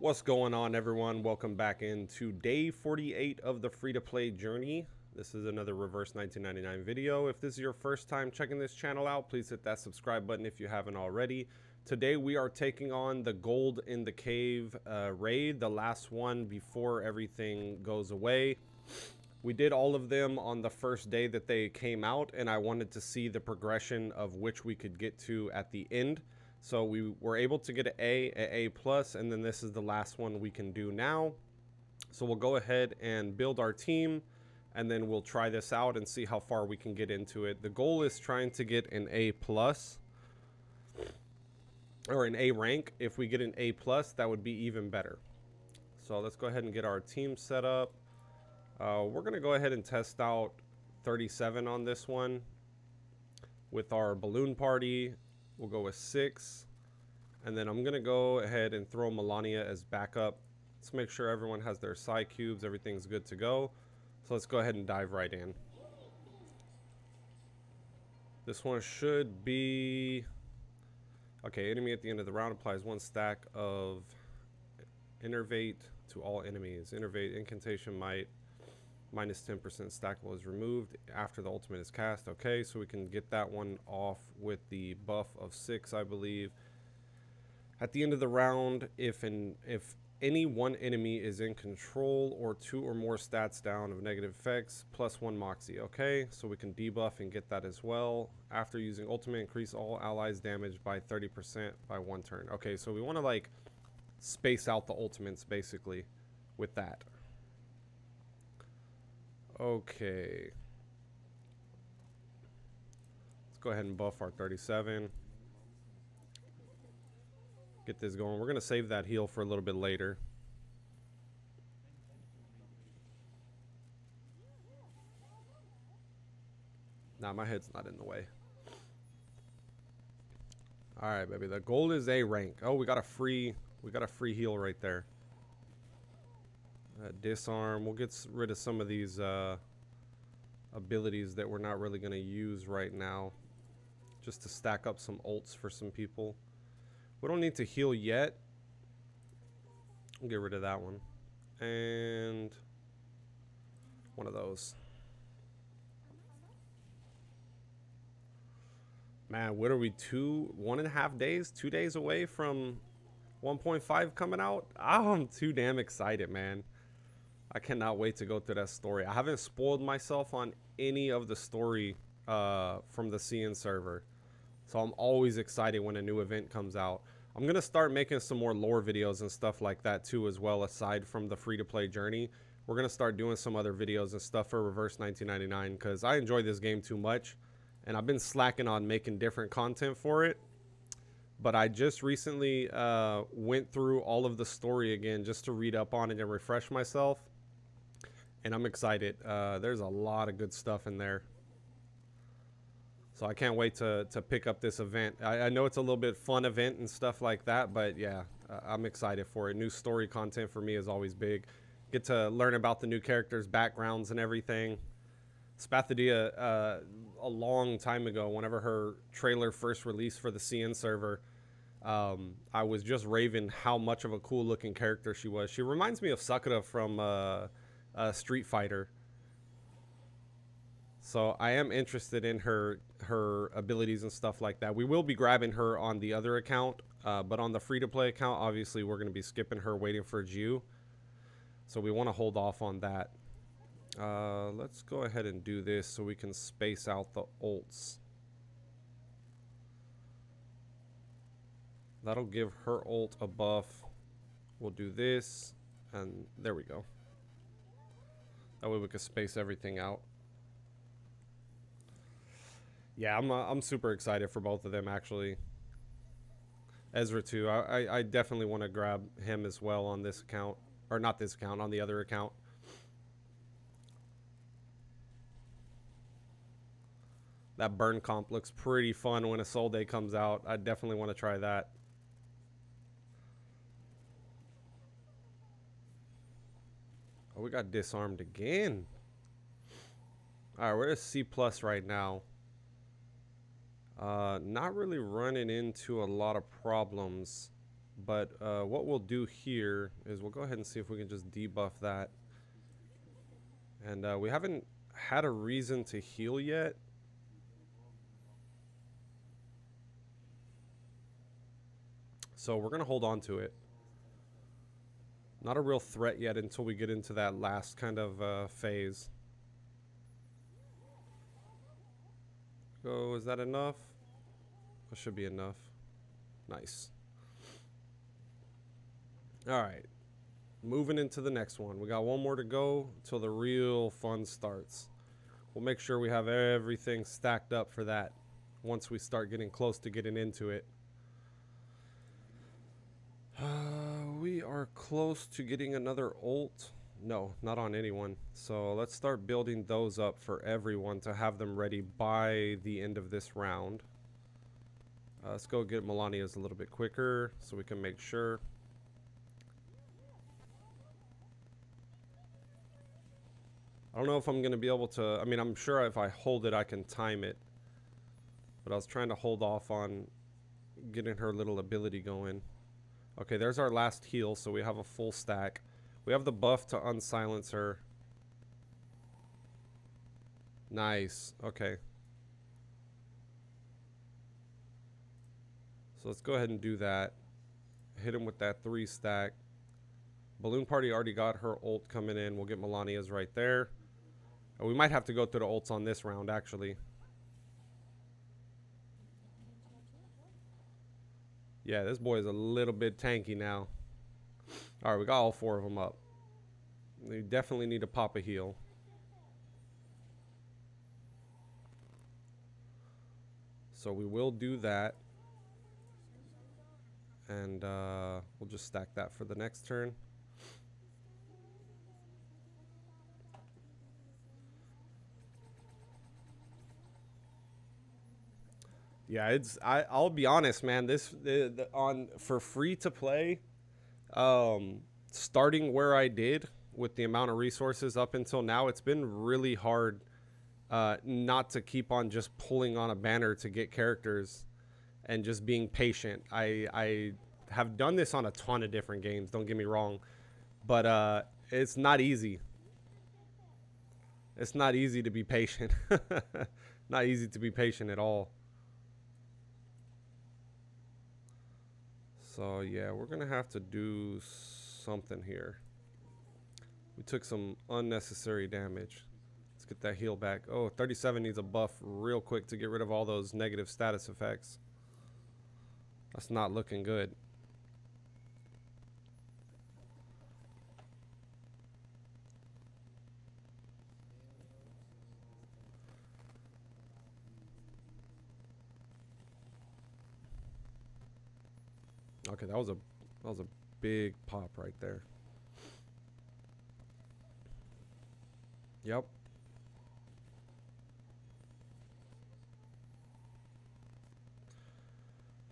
What's going on everyone? Welcome back into day 48 of the free-to-play journey. This is another reverse 1999 video. If this is your first time checking this channel out, please hit that subscribe button if you haven't already. Today we are taking on the Gold in the Cave uh, raid, the last one before everything goes away. We did all of them on the first day that they came out and I wanted to see the progression of which we could get to at the end. So we were able to get an A, an A plus, and then this is the last one we can do now. So we'll go ahead and build our team, and then we'll try this out and see how far we can get into it. The goal is trying to get an A plus, or an A rank. If we get an A plus, that would be even better. So let's go ahead and get our team set up. Uh, we're going to go ahead and test out 37 on this one with our balloon party We'll go with six. And then I'm going to go ahead and throw Melania as backup. Let's make sure everyone has their psycubes. Everything's good to go. So let's go ahead and dive right in. This one should be... Okay, enemy at the end of the round applies one stack of Innervate to all enemies. Innervate, Incantation Might, minus 10% stackable is removed after the ultimate is cast. Okay, so we can get that one off with the buff of 6, I believe. At the end of the round, if an if any one enemy is in control or two or more stats down of negative effects, plus one Moxie. Okay, so we can debuff and get that as well. After using ultimate, increase all allies damage by 30% by one turn. Okay, so we want to like space out the ultimates basically with that. Okay. Let's go ahead and buff our 37. Get this going. We're going to save that heal for a little bit later. Nah, my head's not in the way. All right, baby. The gold is A rank. Oh, we got a free we got a free heal right there. Uh, disarm. We'll get rid of some of these uh, abilities that we're not really going to use right now. Just to stack up some ults for some people. We don't need to heal yet. We'll get rid of that one. And one of those. Man, what are we two, one and a half days, two days away from 1.5 coming out? I'm too damn excited, man. I cannot wait to go through that story. I haven't spoiled myself on any of the story uh, from the CN server. So I'm always excited when a new event comes out. I'm going to start making some more lore videos and stuff like that too as well aside from the free-to-play journey. We're going to start doing some other videos and stuff for Reverse 1999 because I enjoy this game too much. And I've been slacking on making different content for it. But I just recently uh, went through all of the story again just to read up on it and refresh myself and I'm excited. Uh, there's a lot of good stuff in there. So I can't wait to, to pick up this event. I, I know it's a little bit fun event and stuff like that, but yeah, uh, I'm excited for it. New story content for me is always big. Get to learn about the new characters' backgrounds and everything. Spathodea, uh, a long time ago, whenever her trailer first released for the CN server, um, I was just raving how much of a cool looking character she was. She reminds me of Sakura from uh, uh, Street Fighter. So I am interested in her her abilities and stuff like that. We will be grabbing her on the other account, uh, but on the free to play account, obviously we're going to be skipping her, waiting for Jew. So we want to hold off on that. Uh, let's go ahead and do this so we can space out the ults. That'll give her ult a buff. We'll do this, and there we go. That way we can space everything out. Yeah, I'm uh, I'm super excited for both of them actually. Ezra too. I I, I definitely want to grab him as well on this account, or not this account, on the other account. That burn comp looks pretty fun when a Soul Day comes out. I definitely want to try that. Oh, we got disarmed again. All right, we're at C plus right now. Uh, not really running into a lot of problems But uh, what we'll do here is we'll go ahead and see if we can just debuff that. And uh, we haven't had a reason to heal yet. So we're going to hold on to it. Not a real threat yet until we get into that last kind of uh, phase. Go, is that enough? That should be enough. Nice. All right. Moving into the next one. We got one more to go till the real fun starts. We'll make sure we have everything stacked up for that once we start getting close to getting into it. We are close to getting another ult. No, not on anyone. So let's start building those up for everyone to have them ready by the end of this round. Uh, let's go get Melania's a little bit quicker so we can make sure. I don't know if I'm going to be able to... I mean, I'm sure if I hold it, I can time it. But I was trying to hold off on getting her little ability going. Okay, there's our last heal, so we have a full stack. We have the buff to unsilence her. Nice. Okay. So let's go ahead and do that. Hit him with that three stack. Balloon Party already got her ult coming in. We'll get Melania's right there. We might have to go through the ults on this round, actually. Yeah, this boy is a little bit tanky now. All right, we got all four of them up. We definitely need to pop a heal. So we will do that. And uh, we'll just stack that for the next turn. Yeah, it's I I'll be honest, man. This the, the, on for free to play, um, starting where I did with the amount of resources up until now, it's been really hard uh, not to keep on just pulling on a banner to get characters and just being patient. I I have done this on a ton of different games. Don't get me wrong, but uh, it's not easy. It's not easy to be patient. not easy to be patient at all. So yeah, we're gonna have to do something here. We took some unnecessary damage. Let's get that heal back. Oh, 37 needs a buff real quick to get rid of all those negative status effects. That's not looking good. Okay, that was a that was a big pop right there. Yep.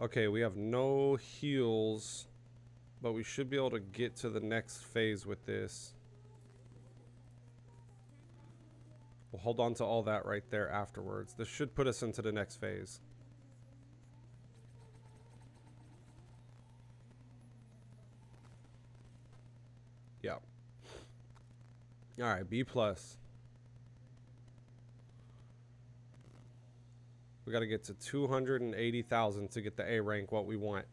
Okay, we have no heals, but we should be able to get to the next phase with this. We'll hold on to all that right there afterwards. This should put us into the next phase. All right, B plus. We got to get to 280,000 to get the A rank what we want.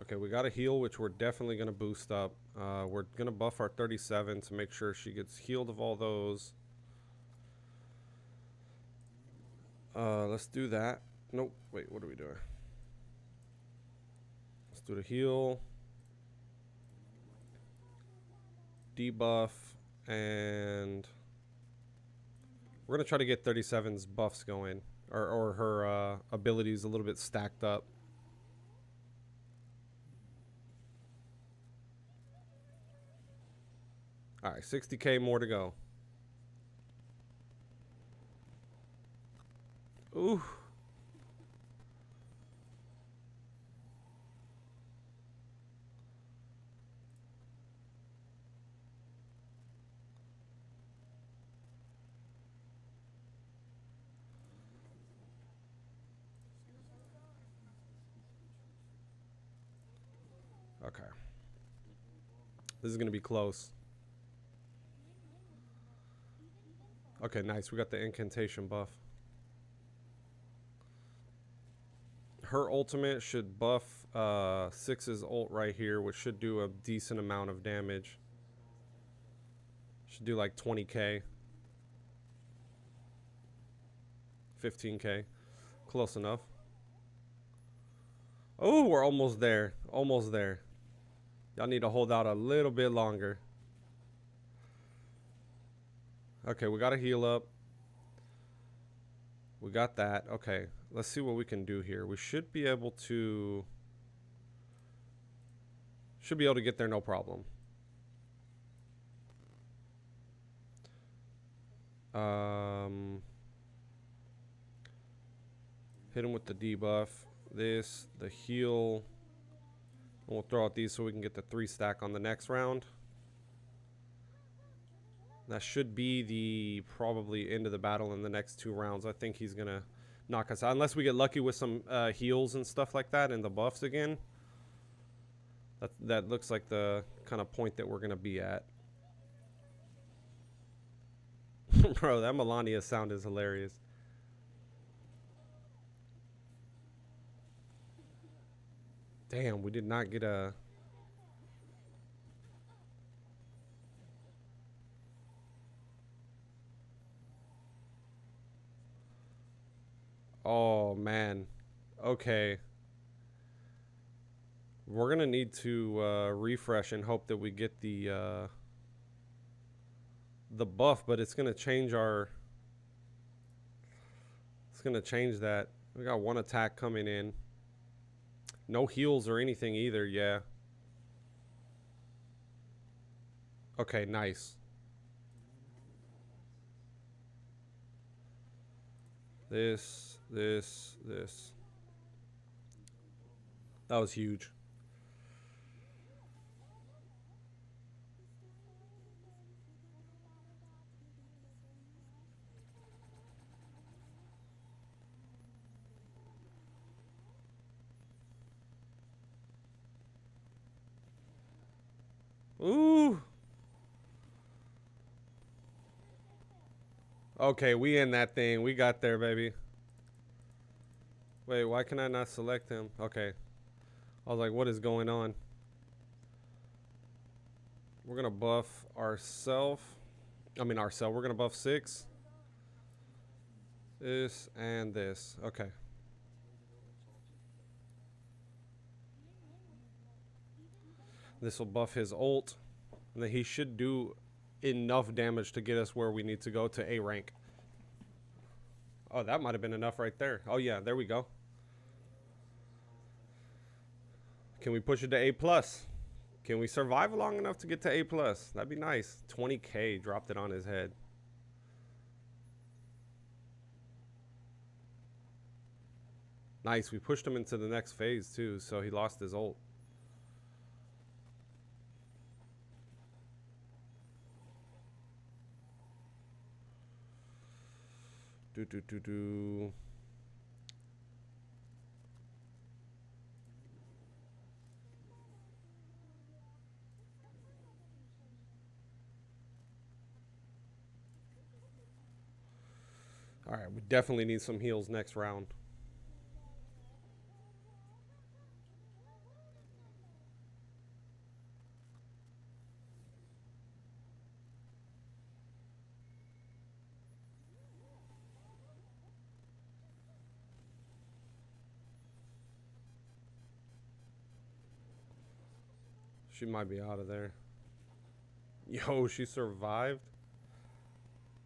Okay, we got a heal, which we're definitely going to boost up. Uh, we're going to buff our 37 to make sure she gets healed of all those. Uh, let's do that. Nope. Wait, what are we doing? Do the heal. Debuff. And we're going to try to get 37's buffs going. Or, or her uh, abilities a little bit stacked up. All right, 60k more to go. Ooh. This is going to be close. Okay, nice. We got the incantation buff. Her ultimate should buff uh, Six's ult right here, which should do a decent amount of damage. Should do like 20k. 15k. Close enough. Oh, we're almost there. Almost there. Y'all need to hold out a little bit longer. Okay, we got to heal up. We got that. Okay, let's see what we can do here. We should be able to... Should be able to get there no problem. Um, hit him with the debuff. This, the heal. We'll throw out these so we can get the three stack on the next round. That should be the probably end of the battle in the next two rounds. I think he's going to knock us out. Unless we get lucky with some uh, heals and stuff like that and the buffs again. That, that looks like the kind of point that we're going to be at. Bro, that Melania sound is hilarious. Damn, we did not get a... Oh, man. Okay. We're going to need to uh, refresh and hope that we get the... Uh, the buff, but it's going to change our... It's going to change that. We got one attack coming in. No heals or anything either, yeah. Okay, nice. This, this, this. That was huge. Ooh. Okay, we in that thing. We got there, baby. Wait, why can I not select him? Okay. I was like, what is going on? We're going to buff ourself. I mean, ourself. We're going to buff six. This and this. Okay. This will buff his ult. And then he should do enough damage to get us where we need to go to A rank. Oh, that might have been enough right there. Oh, yeah, there we go. Can we push it to A+. plus? Can we survive long enough to get to A+. plus? That'd be nice. 20k dropped it on his head. Nice. We pushed him into the next phase, too, so he lost his ult. Do do do. All right, we definitely need some heals next round. She might be out of there. Yo, she survived?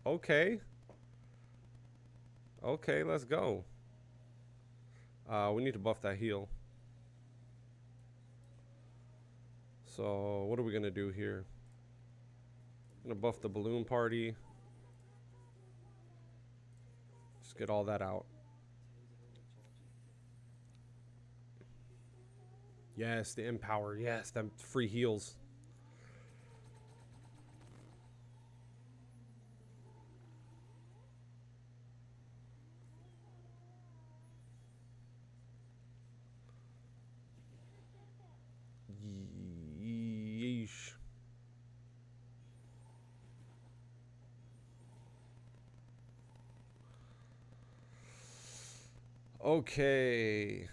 Okay. Okay, let's go. Uh, we need to buff that heal. So, what are we going to do here? Going to buff the balloon party. Just get all that out. Yes, the empower. Yes, them free heals. Yeesh. Okay.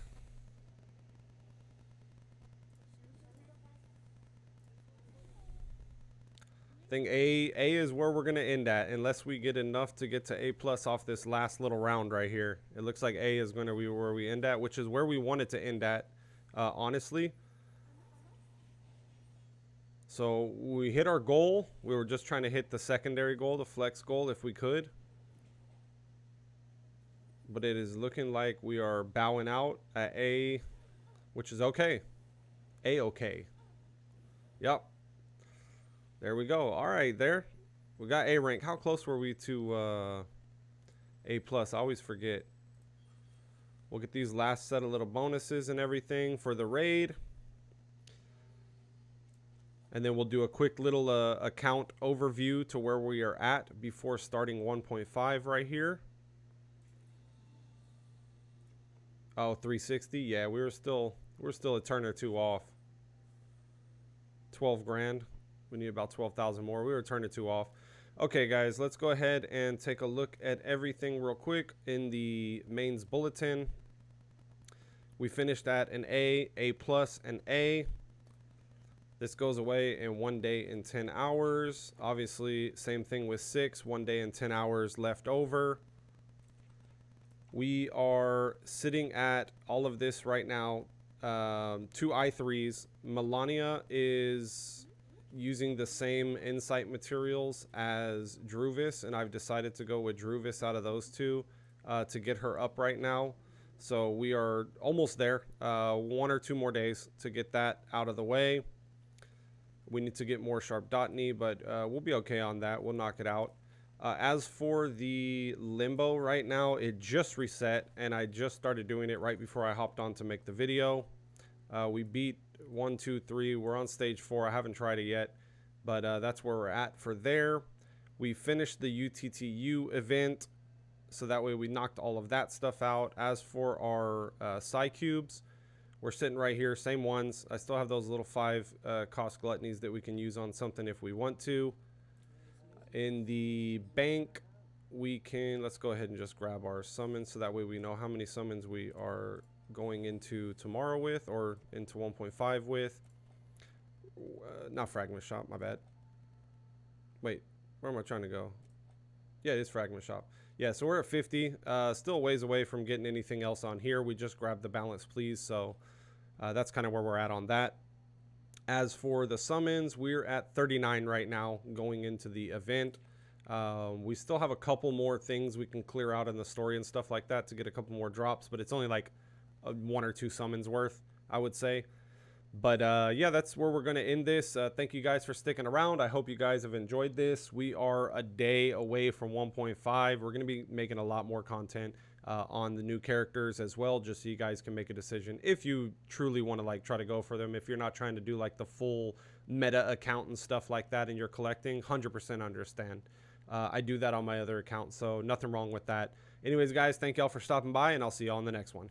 I think A A is where we're gonna end at, unless we get enough to get to A plus off this last little round right here. It looks like A is gonna be where we end at, which is where we wanted to end at, uh, honestly. So we hit our goal. We were just trying to hit the secondary goal, the flex goal, if we could. But it is looking like we are bowing out at A, which is okay. A okay. Yep. There we go. All right, there. We got A rank. How close were we to uh, A plus? I always forget. We'll get these last set of little bonuses and everything for the raid. And then we'll do a quick little uh, account overview to where we are at before starting 1.5 right here. Oh, 360. Yeah, we were still we're still a turn or two off. 12 grand. We need about 12,000 more. We were turning two off. Okay, guys, let's go ahead and take a look at everything real quick in the Mane's bulletin. We finished at an A, A plus, and A. This goes away in one day in 10 hours. Obviously, same thing with six, one day and 10 hours left over. We are sitting at all of this right now. Um, two i3s. Melania is using the same insight materials as Druvis, and I've decided to go with Druvis out of those two uh, to get her up right now. So we are almost there. Uh, one or two more days to get that out of the way. We need to get more Sharpodonty, but uh, we'll be okay on that. We'll knock it out. Uh, as for the limbo right now, it just reset, and I just started doing it right before I hopped on to make the video. Uh, we beat one, two, three. We're on stage four. I haven't tried it yet, but uh, that's where we're at for there. We finished the UTTU event, so that way we knocked all of that stuff out. As for our uh, Psycubes, we're sitting right here, same ones. I still have those little five uh, cost gluttonies that we can use on something if we want to. In the bank, we can, let's go ahead and just grab our summons so that way we know how many summons we are going into tomorrow with or into 1.5 with. Uh, not Fragment Shop, my bad. Wait, where am I trying to go? Yeah, it is Fragment Shop. Yeah, so we're at 50. Uh, still ways away from getting anything else on here. We just grabbed the balance, please. So uh, that's kind of where we're at on that. As for the summons, we're at 39 right now going into the event. Um, we still have a couple more things we can clear out in the story and stuff like that to get a couple more drops, but it's only like one or two summons worth, I would say. But uh, yeah, that's where we're going to end this. Uh, thank you guys for sticking around. I hope you guys have enjoyed this. We are a day away from 1.5. We're going to be making a lot more content uh, on the new characters as well, just so you guys can make a decision if you truly want to like try to go for them. If you're not trying to do like the full meta account and stuff like that and you're collecting, 100% understand. Uh, I do that on my other account, so nothing wrong with that. Anyways, guys, thank y'all for stopping by, and I'll see y'all on the next one.